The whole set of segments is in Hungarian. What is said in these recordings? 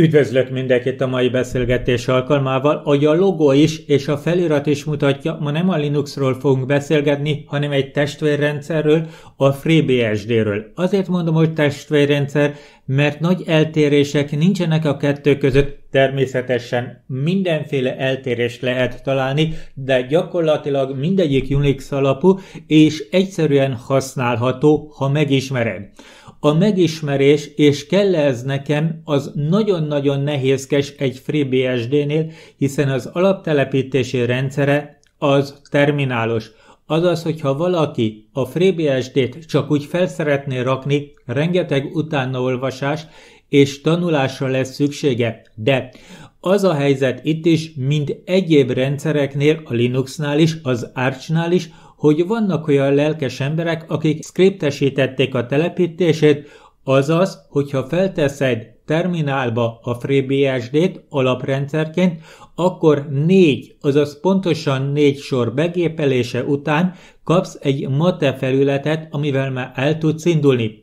Üdvözlök mindenkit a mai beszélgetés alkalmával, ahogy a logó is és a felirat is mutatja, ma nem a Linuxról fogunk beszélgetni, hanem egy testvérrendszerről, a FreeBSD-ről. Azért mondom, hogy testvérrendszer, mert nagy eltérések nincsenek a kettő között, természetesen mindenféle eltérést lehet találni, de gyakorlatilag mindegyik Unix alapú és egyszerűen használható, ha megismered. A megismerés, és kell ez nekem, az nagyon-nagyon nehézkes egy FreeBSD-nél, hiszen az alaptelepítési rendszere az terminálos. Azaz, hogyha valaki a FreeBSD-t csak úgy fel szeretné rakni, rengeteg utánaolvasás és tanulásra lesz szüksége, de az a helyzet itt is, mint egyéb rendszereknél, a Linuxnál is, az Archnál is, hogy vannak olyan lelkes emberek, akik skriptesítették a telepítését, azaz, hogyha felteszed terminálba a FreeBSD-t alaprendszerként, akkor négy, azaz pontosan négy sor begépelése után kapsz egy mate felületet, amivel már el tudsz indulni.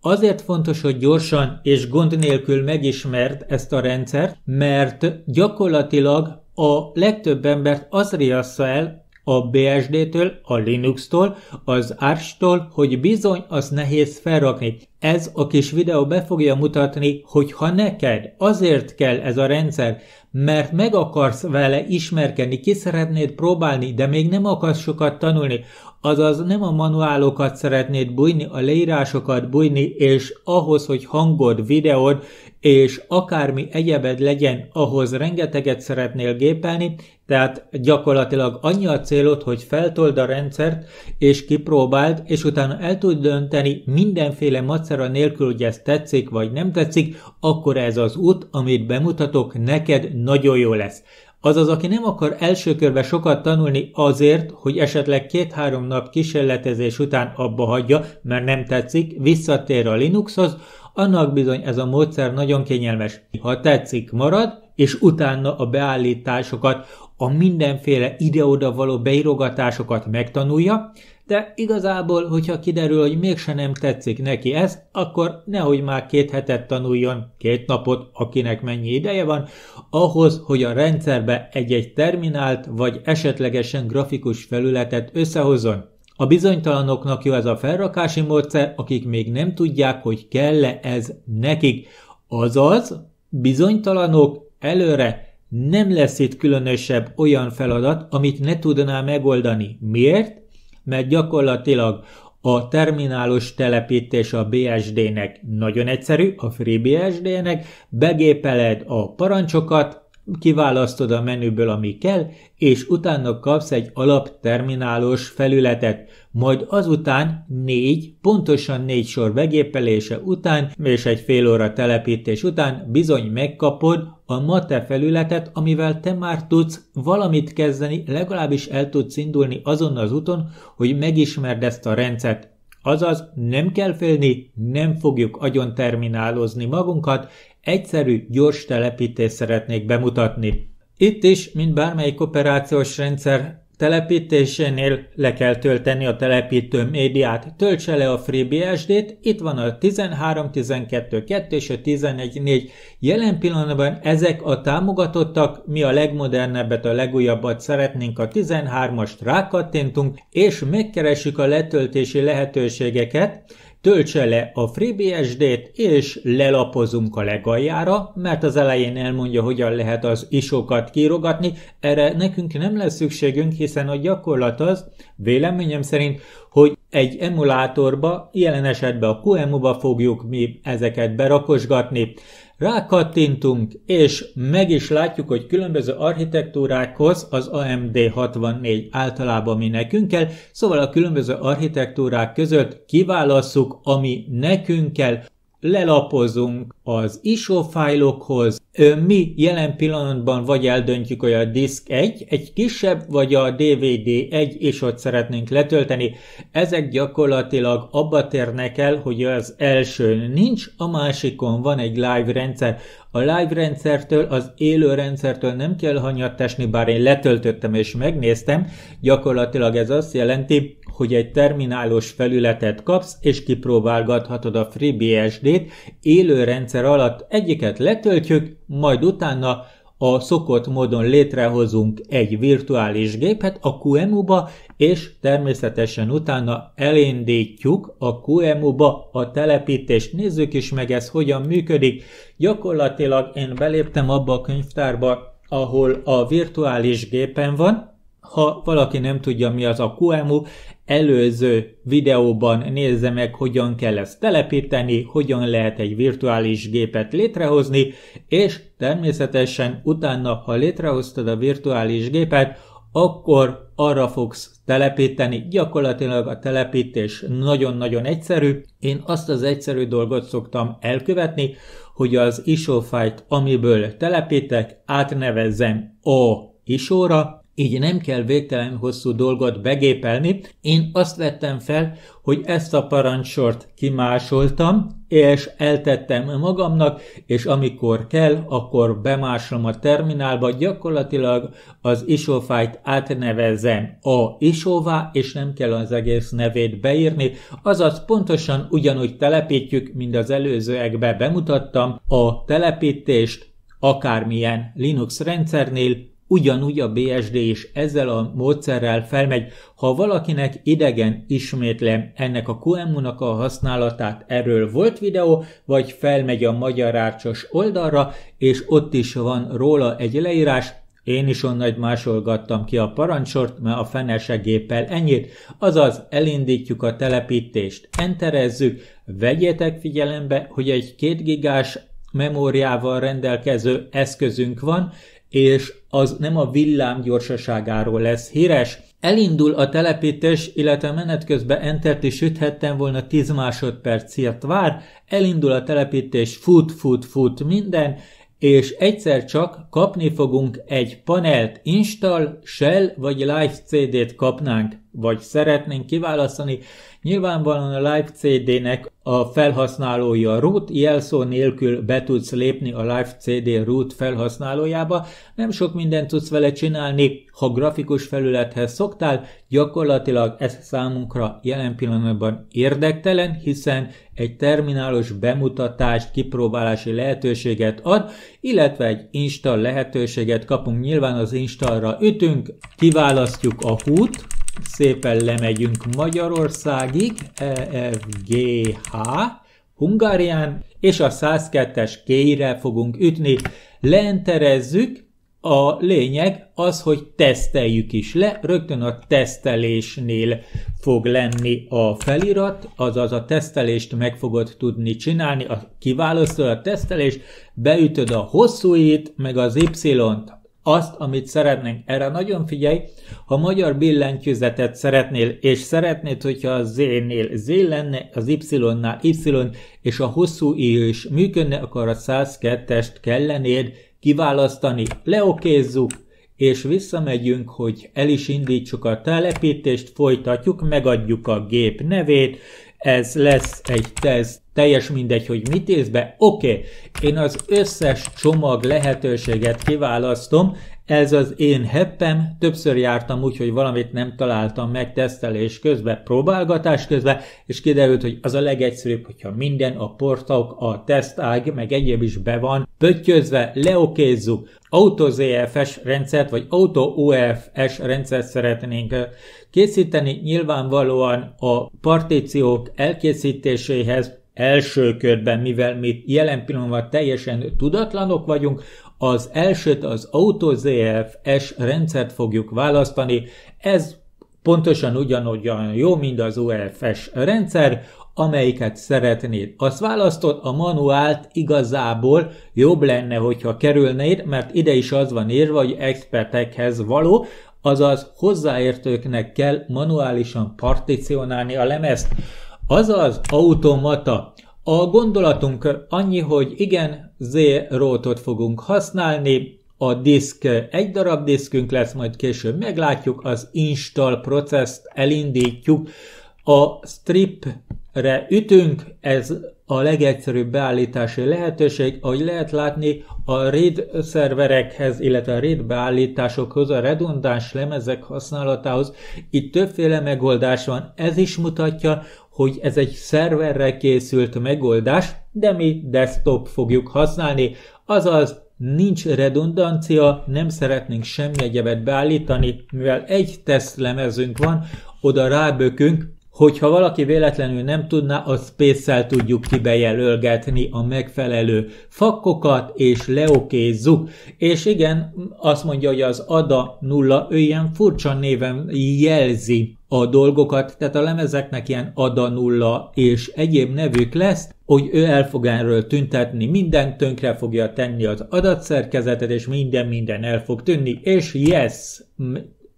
Azért fontos, hogy gyorsan és gond nélkül megismerd ezt a rendszert, mert gyakorlatilag a legtöbb embert az riassza el, a BSD-től, a Linux-tól, az Arch-tól, hogy bizony az nehéz felrakni. Ez a kis videó be fogja mutatni, hogy ha neked azért kell ez a rendszer, mert meg akarsz vele ismerkedni, ki szeretnéd próbálni, de még nem akarsz sokat tanulni, azaz nem a manuálokat szeretnéd bújni, a leírásokat bújni, és ahhoz, hogy hangod, videód és akármi egyebed legyen, ahhoz rengeteget szeretnél gépelni, tehát gyakorlatilag annyi a célod, hogy feltold a rendszert, és kipróbáld, és utána el tud dönteni mindenféle macera nélkül, hogy ez tetszik vagy nem tetszik, akkor ez az út, amit bemutatok, neked nagyon jó lesz. Azaz, aki nem akar első körbe sokat tanulni azért, hogy esetleg két-három nap kísérletezés után abba hagyja, mert nem tetszik, visszatér a Linuxhoz, annak bizony ez a módszer nagyon kényelmes. Ha tetszik, marad, és utána a beállításokat, a mindenféle ide-oda való beírogatásokat megtanulja, de igazából, hogyha kiderül, hogy mégse nem tetszik neki ez, akkor nehogy már két hetet tanuljon, két napot, akinek mennyi ideje van, ahhoz, hogy a rendszerbe egy-egy terminált vagy esetlegesen grafikus felületet összehozzon. A bizonytalanoknak jó ez a felrakási módszer, akik még nem tudják, hogy kell-e ez nekik. Azaz, bizonytalanok előre nem lesz itt különösebb olyan feladat, amit ne tudná megoldani. Miért? Mert gyakorlatilag a terminálos telepítés a BSD-nek nagyon egyszerű, a FreeBSD-nek, begépeled a parancsokat, kiválasztod a menüből, ami kell, és utána kapsz egy alapterminálos felületet, majd azután négy, pontosan négy sor begépelése után és egy fél óra telepítés után bizony megkapod a mate felületet, amivel te már tudsz valamit kezdeni, legalábbis el tudsz indulni azon az úton, hogy megismerd ezt a rendszert. Azaz nem kell félni, nem fogjuk agyon terminálozni magunkat, egyszerű, gyors telepítést szeretnék bemutatni. Itt is, mint bármelyik operációs rendszer telepítésénél le kell tölteni a telepítő médiát. Töltse le a FreeBSD-t, itt van a 13, 12, 2 és a 11, 4. Jelen pillanatban ezek a támogatottak, mi a legmodernebbet, a legújabbat szeretnénk, a 13-ast rákattintunk, és megkeressük a letöltési lehetőségeket, Töltse le a FreeBSD-t, és lelapozunk a legaljára, mert az elején elmondja, hogyan lehet az isokat kirogatni. Erre nekünk nem lesz szükségünk, hiszen a gyakorlat az, véleményem szerint, hogy egy emulátorba, jelen esetben a QEMU-ba fogjuk mi ezeket berakosgatni. Rákattintunk, és meg is látjuk, hogy különböző architektúrákhoz az AMD 64 általában mi nekünk kell, szóval a különböző architektúrák között kiválasszuk, ami nekünk kell, lelapozunk az ISO fájlokhoz. Mi jelen pillanatban vagy eldöntjük, hogy a disk 1 egy kisebb, vagy a DVD 1 és ott szeretnénk letölteni. Ezek gyakorlatilag abba térnek el, hogy az első nincs, a másikon van egy live rendszer. A live rendszertől, az élő rendszertől nem kell hanyattesni, bár én letöltöttem és megnéztem. Gyakorlatilag ez azt jelenti, hogy egy terminálos felületet kapsz, és kipróbálgathatod a FreeBSD-t élő rendszer alatt. Egyiket letöltjük, majd utána a szokott módon létrehozunk egy virtuális gépet a QEMU-ba, és természetesen utána elindítjuk a QEMU-ba a telepítést. Nézzük is meg ez hogyan működik. Gyakorlatilag én beléptem abba a könyvtárba, ahol a virtuális gépen van, ha valaki nem tudja, mi az a QEMU, előző videóban nézze meg, hogyan kell ezt telepíteni, hogyan lehet egy virtuális gépet létrehozni, és természetesen utána, ha létrehoztad a virtuális gépet, akkor arra fogsz telepíteni. Gyakorlatilag a telepítés nagyon-nagyon egyszerű. Én azt az egyszerű dolgot szoktam elkövetni, hogy az ISO fájt, amiből telepítek, átnevezzem a ISO-ra, így nem kell végtelen hosszú dolgot begépelni. Én azt vettem fel, hogy ezt a parancsort kimásoltam, és eltettem magamnak, és amikor kell, akkor bemásolom a terminálba, gyakorlatilag az isófájt átnevezem a isóvá, és nem kell az egész nevét beírni, azaz pontosan ugyanúgy telepítjük, mint az előzőekbe bemutattam, a telepítést akármilyen Linux rendszernél Ugyanúgy a BSD is ezzel a módszerrel felmegy, ha valakinek idegen ismétlem ennek a QEMU-nak a használatát, erről volt videó, vagy felmegy a Magyar Árcsos oldalra, és ott is van róla egy leírás, én is onnan másolgattam ki a parancsort, mert a fenese géppel ennyit, azaz elindítjuk a telepítést, enterezzük, vegyétek figyelembe, hogy egy 2 gigás memóriával rendelkező eszközünk van, és az nem a villám gyorsaságáról lesz híres. Elindul a telepítés, illetve menet közben entert is üthettem volna 10 másodpercért vár, elindul a telepítés, fut, fut, fut minden, és egyszer csak kapni fogunk egy panelt install, shell vagy live CD-t kapnánk, vagy szeretnénk kiválasztani. Nyilvánvalóan a live CD-nek a felhasználója root jelszó nélkül be tudsz lépni a Live CD root felhasználójába. Nem sok mindent tudsz vele csinálni, ha grafikus felülethez szoktál, gyakorlatilag ez számunkra jelen pillanatban érdektelen, hiszen egy terminálos bemutatást, kipróbálási lehetőséget ad, illetve egy install lehetőséget kapunk. Nyilván az installra ütünk, kiválasztjuk a hút, szépen lemegyünk Magyarországig, EFGH, Hungárián, és a 102-es kéire fogunk ütni, leenterezzük, a lényeg az, hogy teszteljük is le, rögtön a tesztelésnél fog lenni a felirat, azaz a tesztelést meg fogod tudni csinálni, a, kiválasztod a tesztelést, beütöd a hosszúit, meg az y-t, azt, amit szeretnénk. Erre nagyon figyelj, ha magyar billentyűzetet szeretnél, és szeretnéd, hogyha a Z-nél Z lenne, az Y-nál Y, és a hosszú I is működne, akkor a 102-est kellenéd kiválasztani. Leokézzuk, és visszamegyünk, hogy el is indítsuk a telepítést, folytatjuk, megadjuk a gép nevét, ez lesz egy teszt, teljes mindegy, hogy mit ész be, oké, okay. én az összes csomag lehetőséget kiválasztom, ez az én heppem, többször jártam úgy, hogy valamit nem találtam meg tesztelés közben, próbálgatás közben, és kiderült, hogy az a legegyszerűbb, hogyha minden a portok, a tesztág, meg egyéb is be van, pöttyözve, leokézzuk, AutoZFS rendszert, vagy AutoOFS rendszert szeretnénk készíteni, nyilvánvalóan a partíciók elkészítéséhez első körben, mivel mi jelen pillanatban teljesen tudatlanok vagyunk, az elsőt az AutoZFS rendszert fogjuk választani, ez pontosan ugyanolyan jó, mint az UFS rendszer, amelyiket szeretnéd. Azt választod, a manuált igazából jobb lenne, hogyha kerülnéd, mert ide is az van írva, hogy expertekhez való, azaz hozzáértőknek kell manuálisan particionálni a lemezt. Azaz automata. A gondolatunk annyi, hogy igen, Z rótot fogunk használni, a disk egy darab diszkünk lesz, majd később meglátjuk, az install processzt elindítjuk, a strip re ütünk, ez a legegyszerűbb beállítási lehetőség, ahogy lehet látni, a RAID szerverekhez, illetve a RAID beállításokhoz, a redundáns lemezek használatához itt többféle megoldás van. Ez is mutatja, hogy ez egy szerverre készült megoldás, de mi desktop fogjuk használni, azaz nincs redundancia, nem szeretnénk semmi egyebet beállítani, mivel egy tesztlemezünk van, oda rábökünk, Hogyha valaki véletlenül nem tudná, a Space-szel tudjuk kibejelölgetni a megfelelő fakkokat, és leokézzuk. És igen, azt mondja, hogy az ADA nulla, ő ilyen furcsa néven jelzi a dolgokat, tehát a lemezeknek ilyen ADA nulla és egyéb nevük lesz, hogy ő el fog erről tüntetni, minden tönkre fogja tenni az adatszerkezetet, és minden minden el fog tűnni, és yes,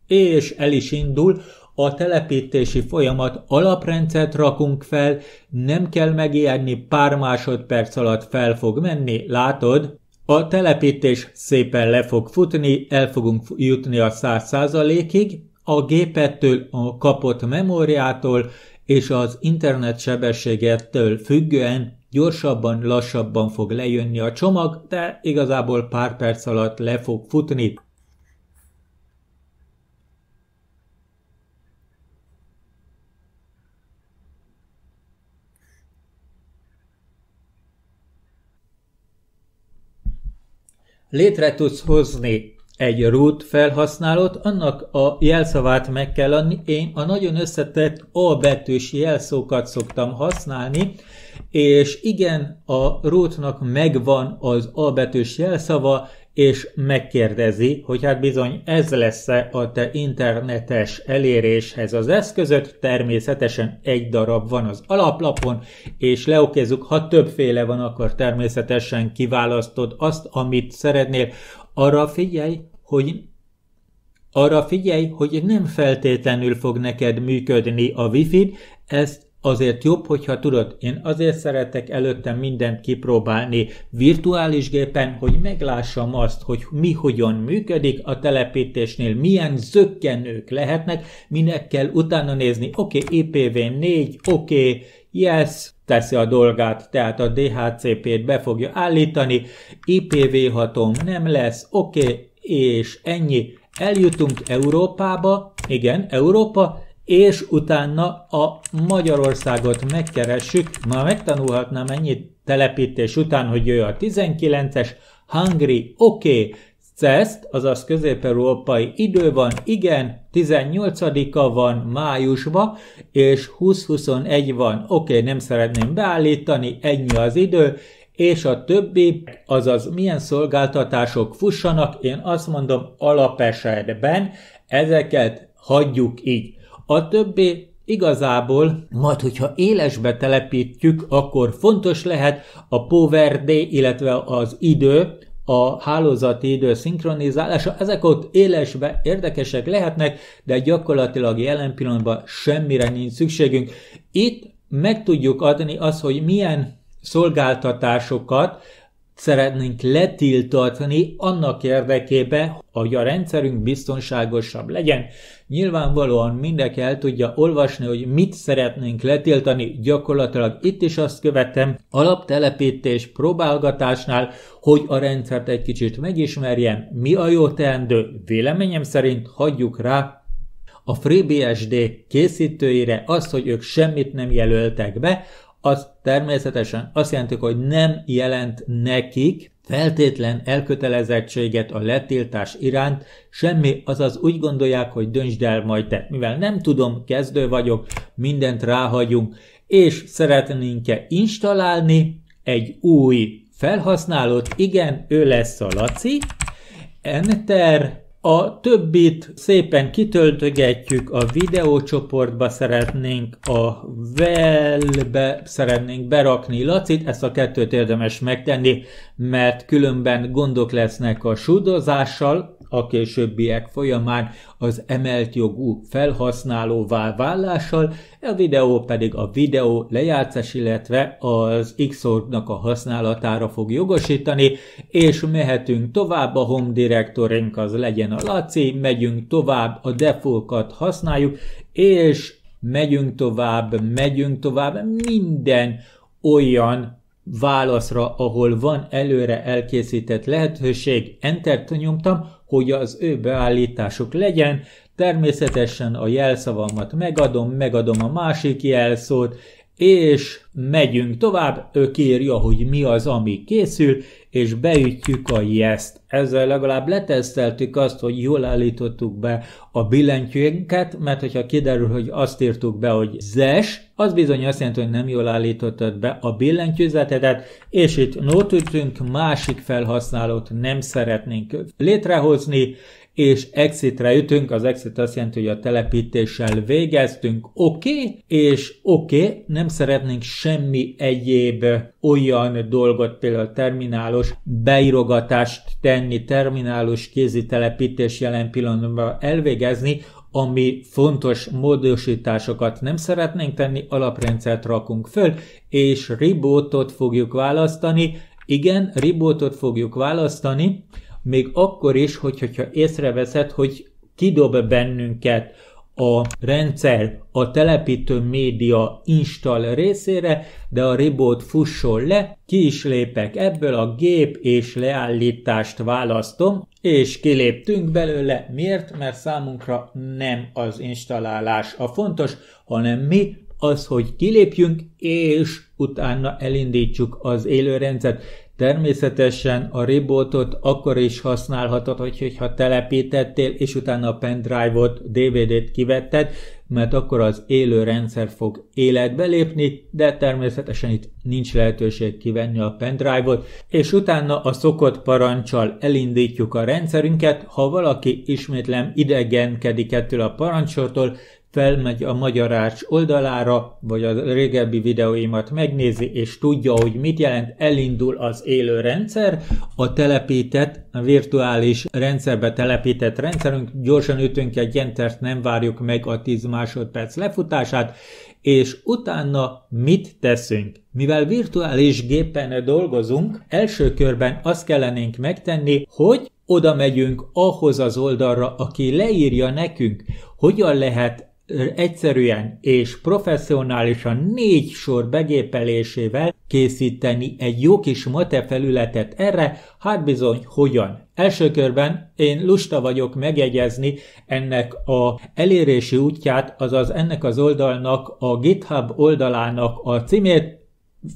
és el is indul, a telepítési folyamat alaprendszert rakunk fel, nem kell megijedni, pár másodperc alatt fel fog menni, látod? A telepítés szépen le fog futni, el fogunk jutni a 100%-ig, a gépettől, a kapott memóriától és az internet sebességettől függően gyorsabban, lassabban fog lejönni a csomag, de igazából pár perc alatt le fog futni. Létre tudsz hozni egy root felhasználót, annak a jelszavát meg kell adni. Én a nagyon összetett A betűs jelszókat szoktam használni, és igen, a rootnak megvan az A betűs jelszava, és megkérdezi, hogy hát bizony ez lesz-e a te internetes eléréshez az eszközöt, természetesen egy darab van az alaplapon, és leokézzuk, ha többféle van, akkor természetesen kiválasztod azt, amit szeretnél. Arra figyelj, hogy arra figyelj, hogy nem feltétlenül fog neked működni a wifi, ezt Azért jobb, hogyha tudod, én azért szeretek előtte mindent kipróbálni virtuális gépen, hogy meglássam azt, hogy mi hogyan működik a telepítésnél, milyen zöggenők lehetnek, minek kell utána nézni. Oké, okay, IPv4, oké, okay, yes, teszi a dolgát, tehát a DHCP-t be fogja állítani, IPv6-om nem lesz, oké, okay, és ennyi. Eljutunk Európába, igen, Európa, és utána a Magyarországot megkeressük, ma megtanulhatnám ennyi telepítés után, hogy jöjj a 19-es, Hungary, oké, okay, CEST, azaz közép-európai idő van, igen, 18-a van májusban, és 20-21 van, oké, okay, nem szeretném beállítani, ennyi az idő, és a többi, azaz milyen szolgáltatások fussanak, én azt mondom alapesetben, ezeket hagyjuk így. A többi igazából, majd hogyha élesbe telepítjük, akkor fontos lehet a PowerD, illetve az idő, a hálózati idő szinkronizálása, ezek ott élesbe érdekesek lehetnek, de gyakorlatilag jelen pillanatban semmire nincs szükségünk. Itt meg tudjuk adni azt, hogy milyen szolgáltatásokat szeretnénk letiltatni annak érdekében, hogy a rendszerünk biztonságosabb legyen. Nyilvánvalóan mindenki el tudja olvasni, hogy mit szeretnénk letiltani, gyakorlatilag itt is azt követem, alaptelepítés próbálgatásnál, hogy a rendszert egy kicsit megismerjem, mi a jó teendő, véleményem szerint hagyjuk rá a FreeBSD készítőire azt, hogy ők semmit nem jelöltek be, az természetesen azt jelenti, hogy nem jelent nekik feltétlen elkötelezettséget a letiltás iránt, semmi, azaz úgy gondolják, hogy döntsd el majd te. Mivel nem tudom, kezdő vagyok, mindent ráhagyunk, és szeretnénk-e installálni egy új felhasználót, igen, ő lesz a Laci, Enter, a többit szépen kitöltögetjük, a videócsoportba szeretnénk, a velbe szeretnénk berakni. Lacit, ezt a kettőt érdemes megtenni, mert különben gondok lesznek a súdozással, a későbbiek folyamán az emelt jogú felhasználóvá válással, a videó pedig a videó lejátszás, illetve az x a használatára fog jogosítani, és mehetünk tovább, a home directorink az legyen a Laci, megyünk tovább, a defaultat használjuk, és megyünk tovább, megyünk tovább, minden olyan válaszra, ahol van előre elkészített lehetőség, entert nyomtam, hogy az ő beállításuk legyen, természetesen a jelszavamat megadom, megadom a másik jelszót, és megyünk tovább, ő kérja, hogy mi az, ami készül, és beütjük a yes-t. Ezzel legalább leteszteltük azt, hogy jól állítottuk be a billentyűnket, mert hogyha kiderül, hogy azt írtuk be, hogy zes, az bizony azt jelenti, hogy nem jól állítottad be a billentyűzetedet, és itt notütünk másik felhasználót nem szeretnénk létrehozni, és exitre ütünk, az exit azt jelenti, hogy a telepítéssel végeztünk, oké, okay, és oké, okay, nem szeretnénk semmi egyéb olyan dolgot, például terminálos beírogatást tenni, terminálos kézi telepítés jelen pillanatban elvégezni, ami fontos módosításokat nem szeretnénk tenni, alaprendszert rakunk föl, és rebootot fogjuk választani. Igen, rebootot fogjuk választani, még akkor is, hogy, hogyha észreveszed, hogy kidob bennünket a rendszer a telepítő média install részére, de a reboot fusson le, ki is lépek ebből a gép és leállítást választom, és kiléptünk belőle. Miért? Mert számunkra nem az installálás a fontos, hanem mi az, hogy kilépjünk, és utána elindítsuk az élőrendszert. Természetesen a rebootot akkor is használhatod, hogyha telepítettél, és utána a pendrive-ot, DVD-t kivetted, mert akkor az élő rendszer fog életbe lépni, de természetesen itt nincs lehetőség kivenni a pendrive-ot, és utána a szokott parancsal elindítjuk a rendszerünket, ha valaki ismétlem idegenkedik ettől a parancsoltól, felmegy a Magyarács oldalára, vagy a régebbi videóimat megnézi, és tudja, hogy mit jelent, elindul az élő rendszer, a telepített, a virtuális rendszerbe telepített rendszerünk, gyorsan ütünk egy entert, nem várjuk meg a 10 másodperc lefutását, és utána mit teszünk? Mivel virtuális gépen dolgozunk, első körben azt kellenénk megtenni, hogy oda megyünk ahhoz az oldalra, aki leírja nekünk, hogyan lehet egyszerűen és professzionálisan négy sor begépelésével készíteni egy jó kis mate felületet erre, hát bizony hogyan. Első körben én lusta vagyok megjegyezni ennek a elérési útját, azaz ennek az oldalnak, a GitHub oldalának a címét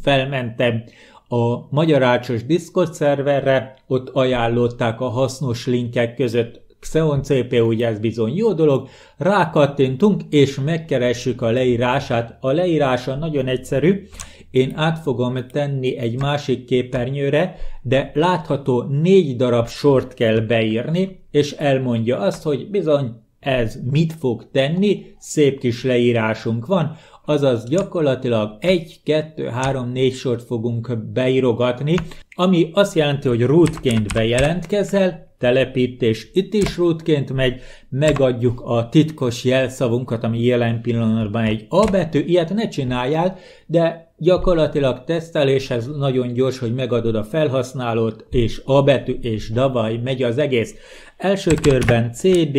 felmentem a Magyarácsos Discord szerverre, ott ajánlották a hasznos linkek között Xeon CPU, ez bizony jó dolog, rákattintunk és megkeressük a leírását. A leírása nagyon egyszerű, én át fogom tenni egy másik képernyőre, de látható négy darab sort kell beírni, és elmondja azt, hogy bizony ez mit fog tenni, szép kis leírásunk van, azaz gyakorlatilag egy, kettő, három, négy sort fogunk beírogatni, ami azt jelenti, hogy rootként bejelentkezel, telepítés itt is rootként megy, megadjuk a titkos jelszavunkat, ami jelen pillanatban egy A betű, ilyet ne csináljál, de gyakorlatilag teszteléshez nagyon gyors, hogy megadod a felhasználót, és A betű, és davaj, megy az egész. Első körben CD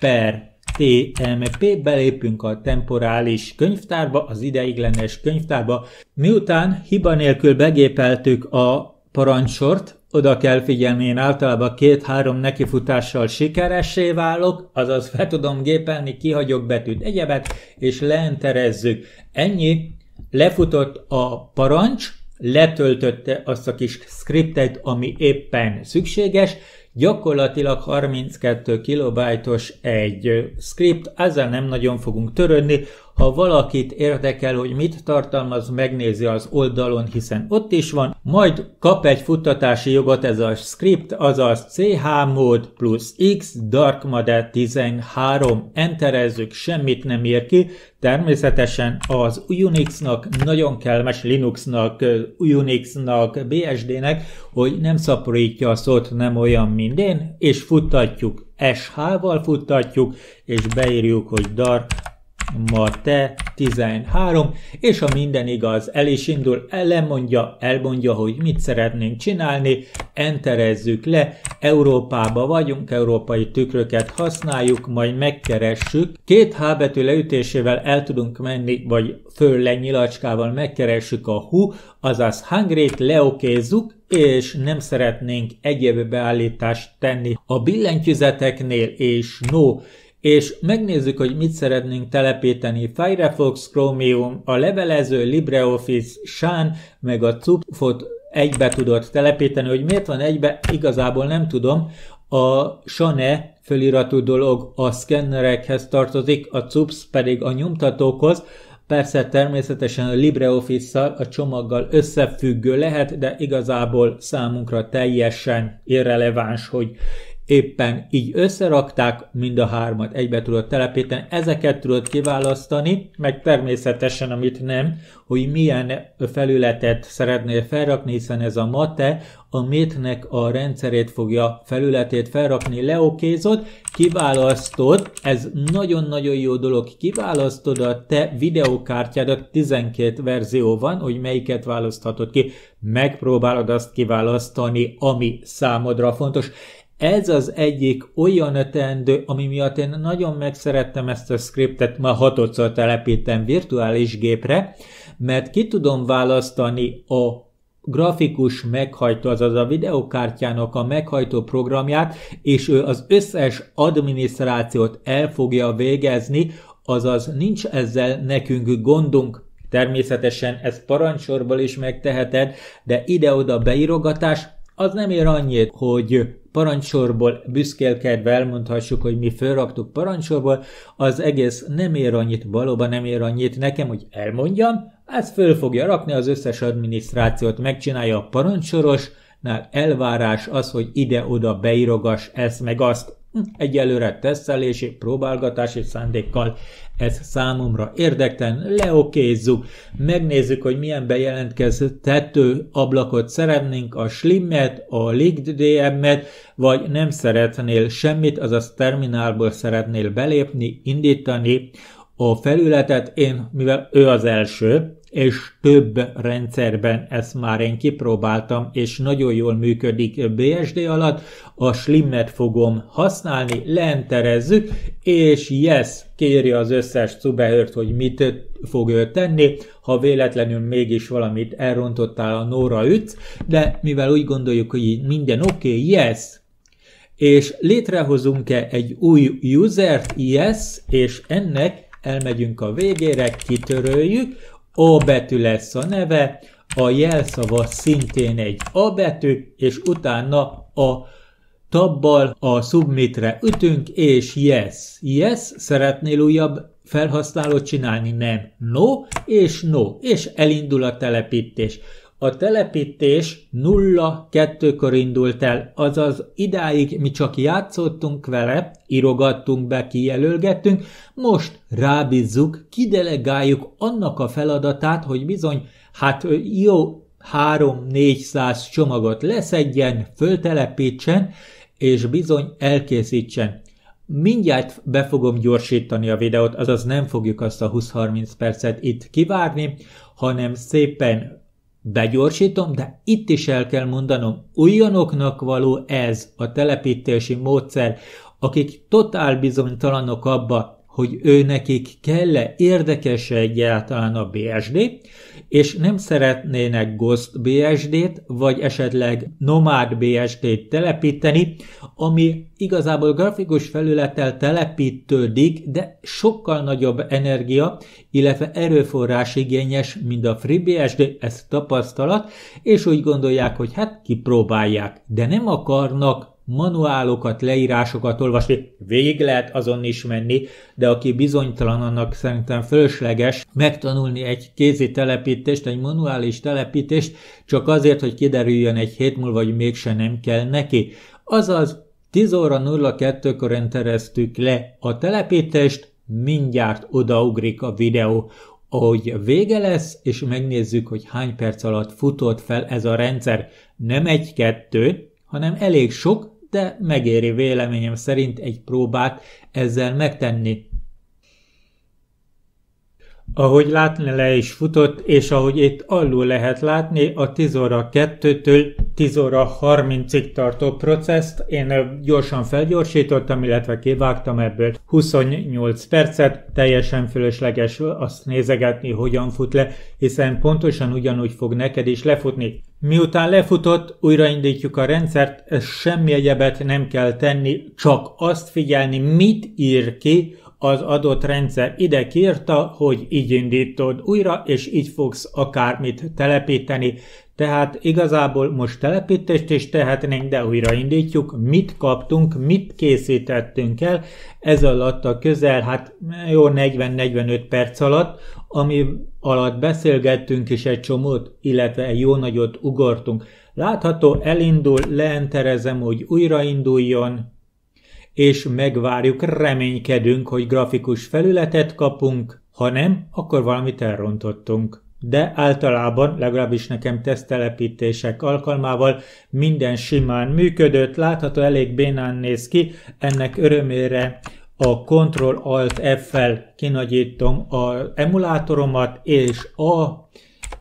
per TMP, belépünk a temporális könyvtárba, az ideiglenes könyvtárba. Miután hiba nélkül begépeltük a parancsort, oda kell figyelni, én általában két-három nekifutással sikeressé válok, azaz fel tudom gépelni, kihagyok betűt, egyebet, és leenterezzük. Ennyi, lefutott a parancs, letöltötte azt a kis skriptet, ami éppen szükséges, gyakorlatilag 32 kilobájtos egy script, ezzel nem nagyon fogunk törődni, ha valakit érdekel, hogy mit tartalmaz, megnézi az oldalon, hiszen ott is van, majd kap egy futtatási jogot ez a script, azaz CH mód plusz X Dark Mode 13, enterezzük, semmit nem ír ki, természetesen az Unixnak nagyon kellemes Linuxnak, Unixnak, BSD-nek, hogy nem szaporítja a szót, nem olyan minden, és futtatjuk, SH-val futtatjuk, és beírjuk, hogy dark ma te 13, és a minden igaz, el is indul, elmondja, elmondja, hogy mit szeretnénk csinálni, enterezzük le, Európába vagyunk, európai tükröket használjuk, majd megkeressük, két H betű leütésével el tudunk menni, vagy föl lenyilacskával megkeressük a hu, azaz hungry leokézzuk, és nem szeretnénk egyéb beállítást tenni. A billentyűzeteknél, és no, és megnézzük, hogy mit szeretnénk telepíteni. Firefox, Chromium, a levelező LibreOffice, Shan, meg a CUPFot egybe tudott telepíteni, hogy miért van egybe, igazából nem tudom. A Sane föliratú dolog a szkennerekhez tartozik, a CUPS pedig a nyomtatókhoz, Persze természetesen a LibreOffice-szal, a csomaggal összefüggő lehet, de igazából számunkra teljesen irreleváns, hogy éppen így összerakták, mind a hármat egybe tudod telepíteni, ezeket tudod kiválasztani, meg természetesen, amit nem, hogy milyen felületet szeretnél felrakni, hiszen ez a mate a métnek a rendszerét fogja felületét felrakni, leokézod, kiválasztod, ez nagyon-nagyon jó dolog, kiválasztod a te videókártyádat, 12 verzió van, hogy melyiket választhatod ki, megpróbálod azt kiválasztani, ami számodra fontos. Ez az egyik olyan teendő, ami miatt én nagyon megszerettem ezt a scriptet, ma hatodszor telepítem virtuális gépre, mert ki tudom választani a grafikus meghajtó, azaz a videokártyának a meghajtó programját, és ő az összes adminisztrációt el fogja végezni, azaz nincs ezzel nekünk gondunk, Természetesen ezt parancsorból is megteheted, de ide-oda beírogatás az nem ér annyit, hogy parancsorból büszkélkedve elmondhassuk, hogy mi felraktuk parancsorból, az egész nem ér annyit, valóban nem ér annyit nekem, hogy elmondjam, ez föl fogja rakni az összes adminisztrációt, megcsinálja a parancsorosnál, elvárás az, hogy ide-oda beírogas ezt meg azt. Egyelőre tesztelési, próbálgatási szándékkal. Ez számomra érdektelen, leokézzuk, megnézzük, hogy milyen bejelentkező tető ablakot szeretnénk, a Slimmet, a Linked DM-et, vagy nem szeretnél semmit, azaz terminálból szeretnél belépni, indítani a felületet, én, mivel ő az első, és több rendszerben ezt már én kipróbáltam, és nagyon jól működik BSD alatt, a Slimmet fogom használni, leenterezzük, és yes, kéri az összes szubehört, hogy mit fog ő tenni, ha véletlenül mégis valamit elrontottál a Nóra ütsz, de mivel úgy gondoljuk, hogy minden oké, okay, yes, és létrehozunk-e egy új usert, yes, és ennek elmegyünk a végére, kitöröljük, O betű lesz a neve, a jelszava szintén egy A betű, és utána a tabbal a submitre ütünk, és yes. Yes, szeretnél újabb felhasználót csinálni? Nem. No, és no, és elindul a telepítés. A telepítés 0-2-kor indult el, azaz idáig mi csak játszottunk vele, írogattunk be, kijelölgettünk, most rábízzuk, kidelegáljuk annak a feladatát, hogy bizony, hát jó, 3-400 csomagot leszedjen, föltelepítsen, és bizony elkészítsen. Mindjárt be fogom gyorsítani a videót, azaz nem fogjuk azt a 20-30 percet itt kivárni, hanem szépen begyorsítom, de itt is el kell mondanom, olyanoknak való ez a telepítési módszer, akik totál bizonytalanok abba, hogy ő nekik kell-e érdekes egyáltalán a BSD, és nem szeretnének Ghost BSD-t, vagy esetleg Nomad BSD-t telepíteni, ami igazából grafikus felülettel telepítődik, de sokkal nagyobb energia, illetve erőforrás igényes, mint a FreeBSD, ez tapasztalat, és úgy gondolják, hogy hát kipróbálják, de nem akarnak manuálokat, leírásokat olvasni, végig lehet azon is menni, de aki bizonytalan, annak szerintem fölösleges megtanulni egy kézi telepítést, egy manuális telepítést, csak azért, hogy kiderüljön egy hét múlva, hogy mégse nem kell neki. Azaz 10 óra 02-kor entereztük le a telepítést, mindjárt odaugrik a videó, ahogy vége lesz, és megnézzük, hogy hány perc alatt futott fel ez a rendszer. Nem egy-kettő, hanem elég sok, de megéri véleményem szerint egy próbát ezzel megtenni. Ahogy látni le is futott, és ahogy itt alul lehet látni, a 10 óra 2-től 10 óra 30-ig tartó processzt én gyorsan felgyorsítottam, illetve kivágtam ebből 28 percet, teljesen fölösleges azt nézegetni, hogyan fut le, hiszen pontosan ugyanúgy fog neked is lefutni. Miután lefutott, újraindítjuk a rendszert, semmi egyebet nem kell tenni, csak azt figyelni, mit ír ki az adott rendszer ide kírta, hogy így indítod újra, és így fogsz akármit telepíteni. Tehát igazából most telepítést is tehetnénk, de újraindítjuk, mit kaptunk, mit készítettünk el, ez alatt a közel, hát jó 40-45 perc alatt, ami alatt beszélgettünk is egy csomót, illetve egy jó nagyot ugortunk. Látható, elindul, leenterezem, hogy újrainduljon, és megvárjuk, reménykedünk, hogy grafikus felületet kapunk, ha nem, akkor valamit elrontottunk. De általában, legalábbis nekem tesztelepítések alkalmával minden simán működött, látható elég bénán néz ki, ennek örömére a Ctrl-Alt-F-fel kinagyítom a emulátoromat, és a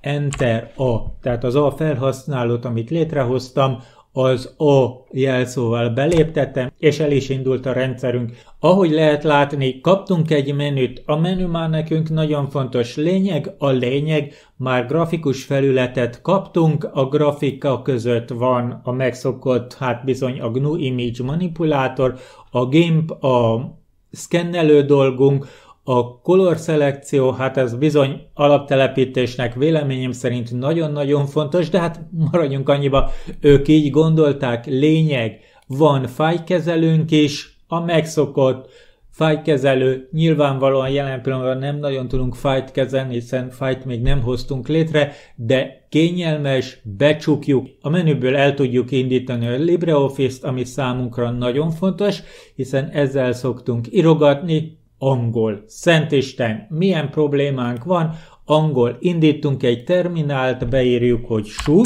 Enter A, tehát az A felhasználót, amit létrehoztam, az O jelszóval beléptettem, és el is indult a rendszerünk. Ahogy lehet látni, kaptunk egy menüt. A menü már nekünk nagyon fontos lényeg, a lényeg, már grafikus felületet kaptunk, a grafika között van a megszokott, hát bizony a GNU Image manipulátor, a GIMP, a szkennelő dolgunk, a color szelekció, hát ez bizony alaptelepítésnek véleményem szerint nagyon-nagyon fontos, de hát maradjunk annyiba, ők így gondolták, lényeg, van fájkezelőnk is, a megszokott fájkezelő, nyilvánvalóan jelen pillanatban nem nagyon tudunk fájt kezelni, hiszen fájt még nem hoztunk létre, de kényelmes, becsukjuk, a menüből el tudjuk indítani a LibreOffice-t, ami számunkra nagyon fontos, hiszen ezzel szoktunk irogatni, angol. Szentisten, milyen problémánk van? Angol. Indítunk egy terminált, beírjuk, hogy su,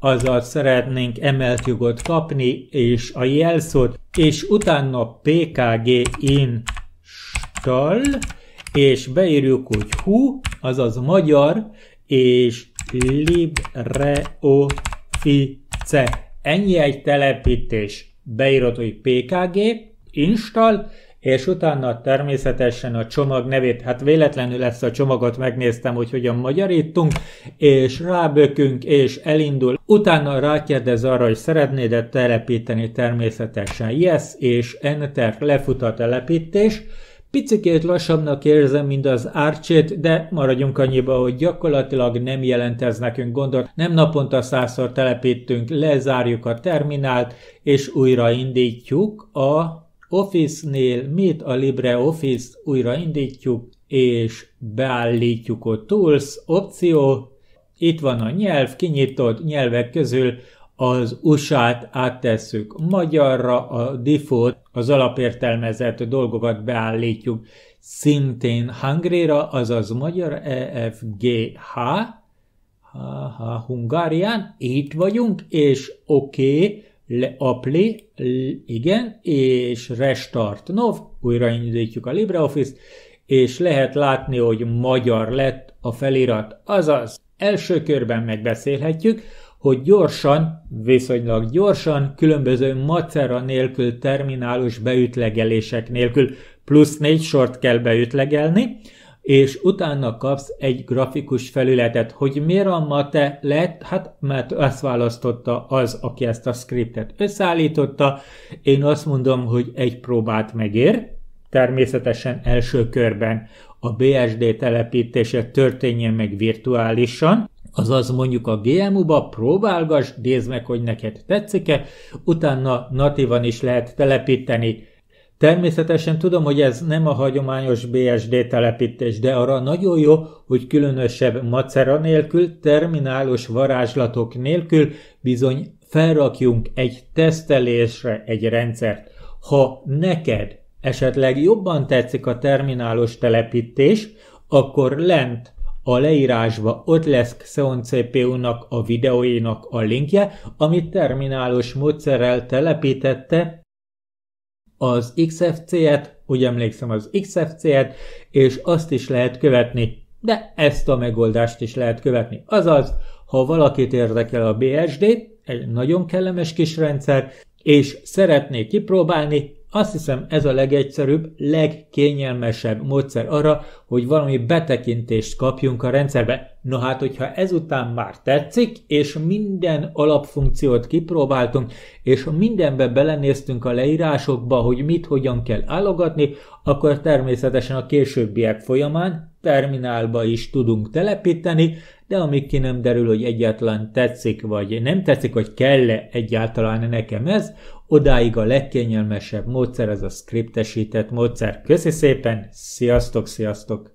azaz szeretnénk emelt jogot kapni, és a jelszót, és utána pkg install, és beírjuk, hogy hu, azaz magyar, és libreoffice. Ennyi egy telepítés. Beírod, hogy pkg install, és utána természetesen a csomag nevét, hát véletlenül ezt a csomagot megnéztem, hogy hogyan magyarítunk, és rábökünk, és elindul. Utána rákérdez arra, hogy szeretnéd-e telepíteni természetesen yes, és enter lefut a telepítés. Picikét lassabbnak érzem, mint az Archét, de maradjunk annyiba, hogy gyakorlatilag nem jelent ez nekünk gondot. Nem naponta százszor telepítünk, lezárjuk a terminált, és újraindítjuk a Office-nél mit a LibreOffice újraindítjuk, és beállítjuk a Tools opció, itt van a nyelv, kinyitott nyelvek közül az USA-t áttesszük magyarra, a default, az alapértelmezett dolgokat beállítjuk szintén hangréra, azaz magyar EFGH, ha, ha, Hungárián, itt vagyunk, és oké, okay, apply, igen, és restart. Nov, újraindítjuk a LibreOffice, és lehet látni, hogy magyar lett a felirat, azaz első körben megbeszélhetjük, hogy gyorsan, viszonylag gyorsan, különböző macera nélkül, terminálus beütlegelések nélkül plusz négy sort kell beütlegelni, és utána kapsz egy grafikus felületet, hogy miért a mate lett, hát mert azt választotta az, aki ezt a scriptet összeállította. Én azt mondom, hogy egy próbát megér, természetesen első körben a BSD telepítése történjen meg virtuálisan, azaz mondjuk a GMU-ba próbálgass, nézd meg, hogy neked tetszik-e, utána natívan is lehet telepíteni Természetesen tudom, hogy ez nem a hagyományos BSD telepítés, de arra nagyon jó, hogy különösebb macera nélkül, terminálos varázslatok nélkül bizony felrakjunk egy tesztelésre egy rendszert. Ha neked esetleg jobban tetszik a terminálos telepítés, akkor lent a leírásba ott lesz Xeon CPU-nak a videóinak a linkje, amit terminálos módszerrel telepítette, az XFC-et, úgy emlékszem az XFC-et, és azt is lehet követni. de ezt a megoldást is lehet követni. Azaz, ha valakit érdekel a BSD, egy nagyon kellemes kis rendszer, és szeretné kipróbálni, azt hiszem ez a legegyszerűbb, legkényelmesebb módszer arra, hogy valami betekintést kapjunk a rendszerbe. No hát, hogyha ezután már tetszik, és minden alapfunkciót kipróbáltunk, és mindenbe belenéztünk a leírásokba, hogy mit hogyan kell állogatni, akkor természetesen a későbbiek folyamán terminálba is tudunk telepíteni, de amíg ki nem derül, hogy egyáltalán tetszik, vagy nem tetszik, hogy kell-e egyáltalán nekem ez, odáig a legkényelmesebb módszer ez a skriptesített módszer. Köszi szépen, sziasztok, sziasztok!